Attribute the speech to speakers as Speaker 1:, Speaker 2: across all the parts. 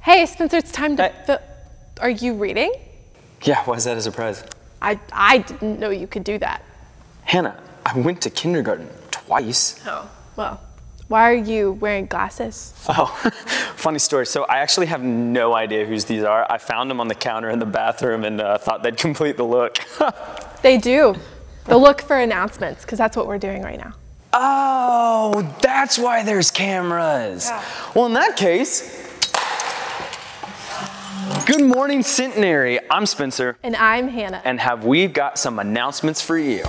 Speaker 1: Hey, Spencer, it's time to.
Speaker 2: Hey.
Speaker 1: Are you reading?
Speaker 2: Yeah, why is that a surprise?
Speaker 1: I I didn't know you could do that.
Speaker 2: Hannah, I went to kindergarten twice.
Speaker 1: Oh, well. Why are you wearing glasses?
Speaker 2: Oh, funny story. So I actually have no idea whose these are. I found them on the counter in the bathroom and uh, thought they'd complete the look.
Speaker 1: They do. They'll look for announcements because that's what we're doing right now.
Speaker 2: oh, that's why there's cameras. Well, in that case, good morning, Centenary. I'm Spencer,
Speaker 1: And I'm Hannah.
Speaker 2: and have we got some announcements for you?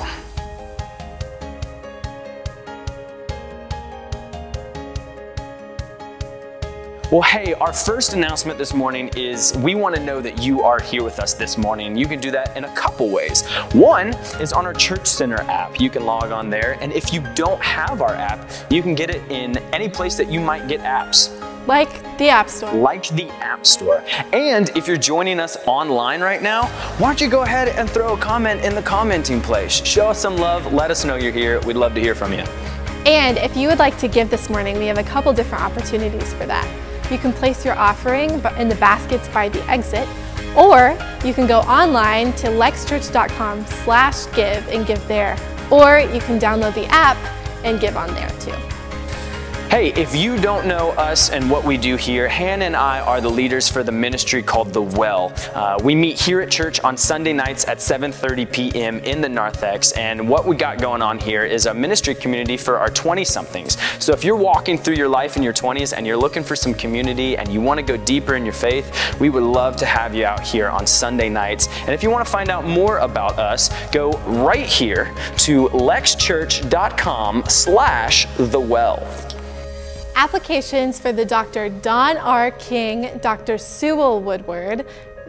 Speaker 2: Well, hey, our first announcement this morning is we want to know that you are here with us this morning. You can do that in a couple ways. One is on our Church Center app. You can log on there, and if you don't have our app, you can get it in any place that you might get apps,
Speaker 1: like the App Store.
Speaker 2: like the App Store. And if you're joining us online right now, why don't you go ahead and throw a comment in the commenting place? Show us some love, let us know you're here. We'd love to hear from you.
Speaker 1: And if you would like to give this morning, we have a couple different opportunities for that. You can place your offering in the baskets by the exit, or you can go online to lexchurch.com slash give and give there. Or you can download the app and give on there too.
Speaker 2: Hey, if you don't know us and what we do here, Hannah and I are the leaders for the ministry called The Well. Uh, we meet here at church on Sunday nights at 7:30 p.m. in the narthex, and what we got going on here is a ministry community for our 20-somethings. So if you're walking through your life in your 20s and you're looking for some community and you want to go deeper in your faith, we would love to have you out here on Sunday nights. And if you want to find out more about us, go right here to lexchurch.com slash The well.
Speaker 1: Applications for the Dr. Don R. King, Dr. Sewell Woodward,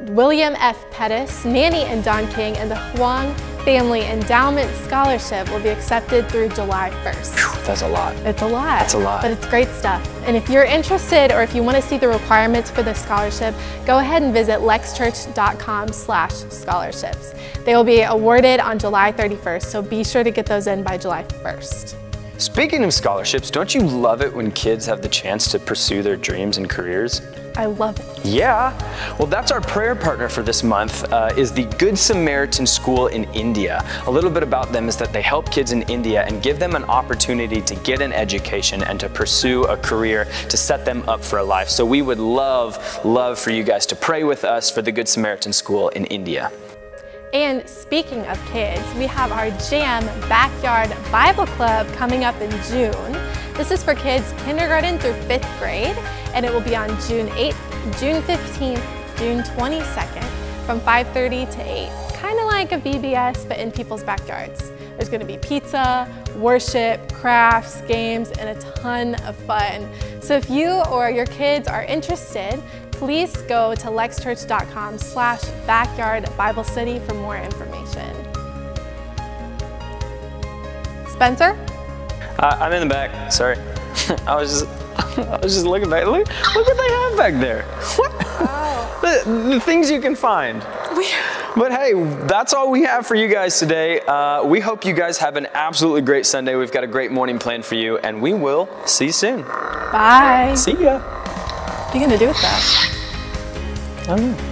Speaker 1: William F. Pettis, Nanny and Don King, and the Huang Family Endowment Scholarship will be accepted through July 1st.
Speaker 2: That's a lot.
Speaker 1: It's a lot.
Speaker 2: That's a lot.
Speaker 1: But it's great stuff. And if you're interested or if you want to see the requirements for the scholarship, go ahead and visit lexchurch.com slash scholarships. They will be awarded on July 31st, so be sure to get those in by July 1st.
Speaker 2: Speaking of scholarships, don't you love it when kids have the chance to pursue their dreams and careers?
Speaker 1: I love it.
Speaker 2: Yeah. Well, that's our prayer partner for this month uh, is the Good Samaritan School in India. A little bit about them is that they help kids in India and give them an opportunity to get an education and to pursue a career to set them up for a life. So we would love, love for you guys to pray with us for the Good Samaritan School in India.
Speaker 1: And speaking of kids, we have our Jam Backyard Bible Club coming up in June. This is for kids kindergarten through fifth grade, and it will be on June 8th, June 15th, June 22nd from 5.30 to 8. Kind of like a VBS, but in people's backyards. There's gonna be pizza, worship, crafts, games, and a ton of fun. So if you or your kids are interested, please go to lexchurch.com slash backyard Bible study for more information. Spencer?
Speaker 2: Uh, I'm in the back. Sorry. I was just I was just looking back. Look, look what they have back there. What? The, the things you can find. But hey, that's all we have for you guys today. Uh, we hope you guys have an absolutely great Sunday. We've got a great morning planned for you, and we will see you soon.
Speaker 1: Bye.
Speaker 2: See ya.
Speaker 1: What are you gonna do with that?
Speaker 2: I don't know.